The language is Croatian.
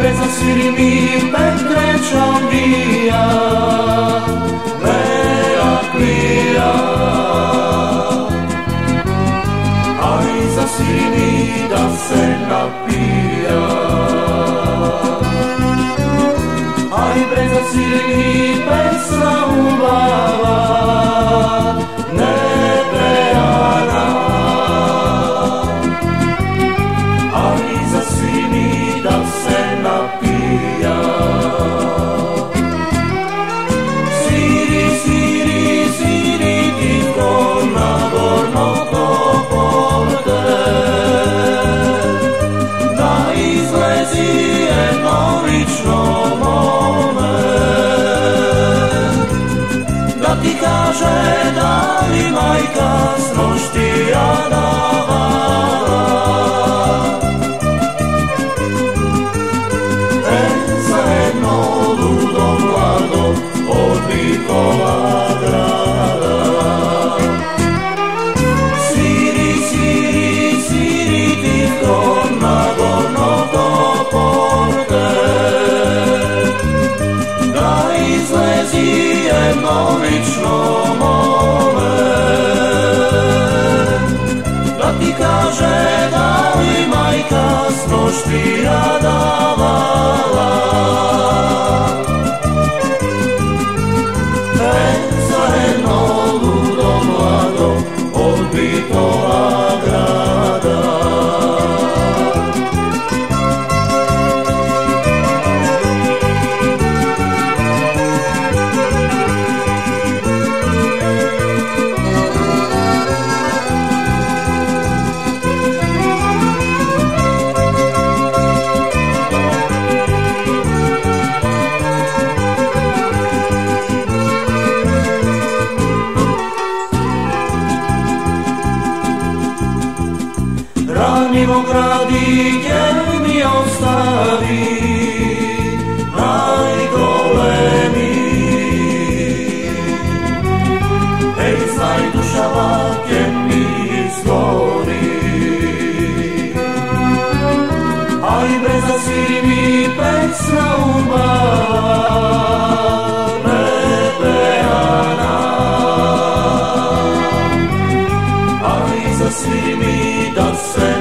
preso si rimi per treccia via. Kaže da li majka snoštija davala. E, zajedno ludo mlado odbitova grada. Sviri, sviri, sviri tiho na gorno do porte, da izlezi jedno lično Conspirando vinogradi jer mi ostavi najgolemi. Ej, znaj duša lake mi izgori, aj breza sviri mi pesna umara. svi mi da se